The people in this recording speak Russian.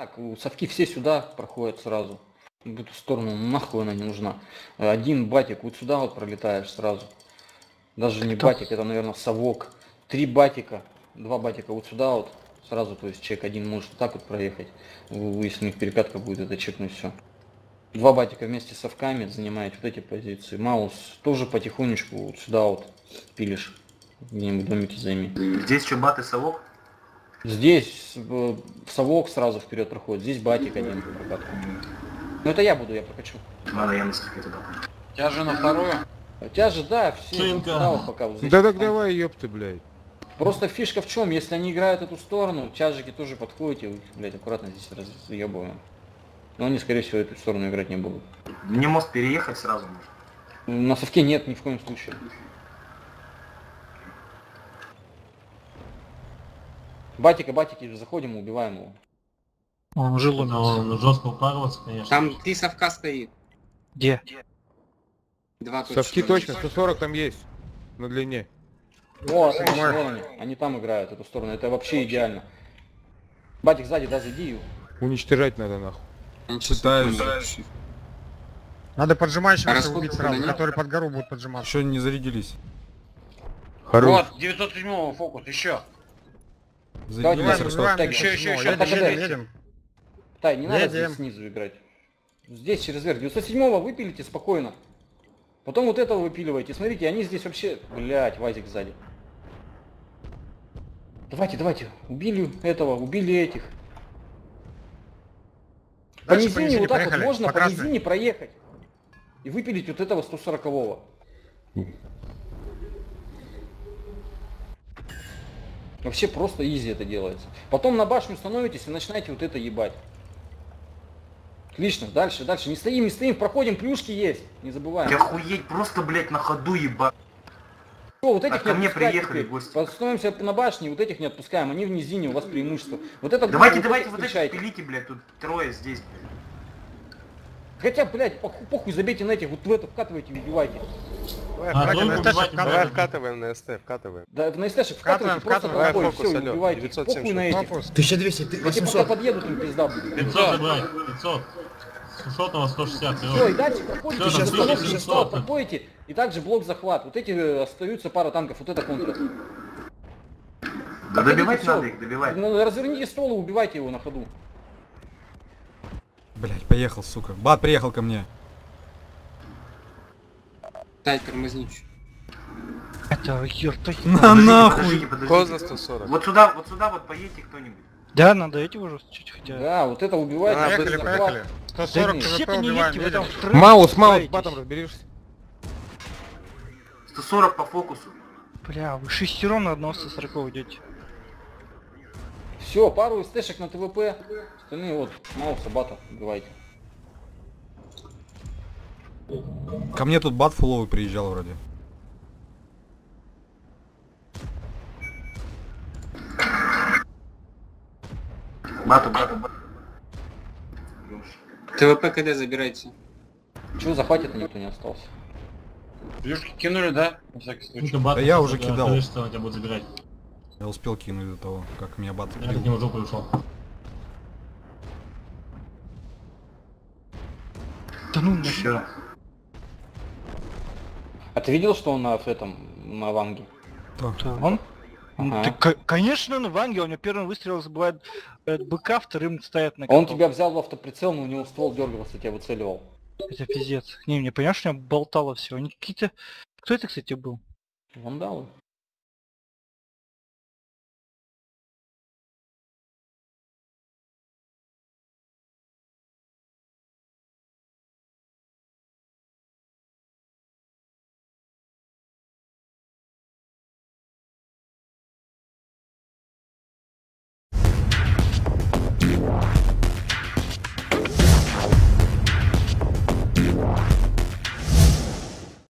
Так, у совки все сюда проходят сразу. В эту сторону нахуй она не нужна. Один батик вот сюда вот пролетаешь сразу. Даже не Кто? батик, это, наверное, совок. Три батика, два батика вот сюда вот. Сразу, то есть человек один может вот так вот проехать. Если у них перекатка будет, это чекнуть все. Два батика вместе с совками занимаете вот эти позиции. Маус тоже потихонечку вот сюда вот пилишь. Где-нибудь домики займи. Здесь что, бат и совок? Здесь э, совок сразу вперед проходит, здесь батик один по прокатку. Ну это я буду, я прокачу. Ладно, я на совке туда пойду. Я же на вторую. У тебя же, да, все Шинка. справа пока вот здесь. Да так давай, ёпты, блядь. Просто фишка в чем, если они играют эту сторону, тяжики тоже подходите, вы блядь, аккуратно здесь разъебываем. Но они, скорее всего, эту сторону играть не будут. Мне мост переехать сразу можно. На совке нет ни в коем случае. Батика, батики, заходим, убиваем его. Он уже Но ломится. он жестко упарываться, конечно. Там три совка стоит. Где? Два точно. Совки точно, 140 там есть. На длине. О, вон они. Они там играют, эту сторону. Это вообще идеально. Батик сзади, да, зайди. Уничтожать надо нахуй. Пытаюсь. Надо поджимающего Расход убить сразу, которые под гору будут поджиматься. Еще не зарядились. Хорош. Вот, 907 фокус, еще. Давайте, Ростов. Выбиваем еще, еще, еще, едем, едем. Тай, не надо здесь снизу играть. Здесь через верх. 907 выпилите спокойно. Потом вот этого выпиливаете. Смотрите, они здесь вообще... Блять, Вазик сзади. Давайте, давайте. Убили этого, убили этих. По Дальше по низине низине вот так вот можно по по низине проехать. И выпилить вот этого 140-го. Вообще просто изи это делается. Потом на башню становитесь и начинаете вот это ебать. Отлично, дальше, дальше. Не стоим, не стоим, проходим, плюшки есть. Не забываем. Охуеть, просто, блядь, на ходу ебать. Всё, вот этих Так, ко не мне приехали теперь. гости. Становимся на башне, вот этих не отпускаем. Они в низине, у вас преимущество. Вот это Давайте, вот давайте вот встречайте. пилите, блядь, тут трое здесь. Хотя, блядь, похуй, похуй, забейте на этих, вот в это вкатывайте. Давай, А, надо. вкатываем на СТ, вкатываем. Да на СТшек Вкатываем, вкатывайте, просто вкатываем. Давай, все, фокус, алло, убивайте. 970. Похуй на этих. Фокус. 1200, ты- Эти пока 800. подъедут, им пизда будет. 500 забрать, 500. С сотого 160. Все, и дальше проходите, сейчас там блок 700. 600 проходите, и также блок захват. Вот эти э, остаются пара танков, вот это контра. Да добивать надо их, добивать. Ну, разверните ствол и убивайте его на ходу. Блять, поехал, сука. Бат приехал ко мне. Тай, тормознич. Это ертай. На нахуй. Подождите, подождите. Кто за 140? Вот сюда, вот сюда вот поедьте кто-нибудь. Да, надо эти уже чуть хотя. Да, вот это убивайте. А, это Поехали, поехали. 140 Да КВП убиваем, едем. Маус, маус, батом разберешься. 140 по фокусу. Бля, вы шестером на одного 140 идете. Все, пару стэшек на ТВП. Остальные вот, Мауса, Бата, убивайте. Ко мне тут бат фуловый приезжал вроде. Бату, бату, бату. ТВП КД забирайте. Чего захватит никто не остался? Плюшки кинули, да? На всякий случай. Да я уже да, кидал. он тебя будет забирать. Я успел кинуть до того, как меня бат Я к нему жопу ушел. Да ну нахуй. Еще. А ты видел, что он на этом, на ванге? Кто? Он? Ну, Ага. ты, конечно, на Ванге, у него первым выстрелом забывает э, быка, вторым ставит на Он тебя взял в автоприцел, но у него ствол дергался, тебя выцеливал. Это пиздец. Не, мне понимаешь, у него болтало все. Они какие-то... Кто это, кстати, был? Вандалы.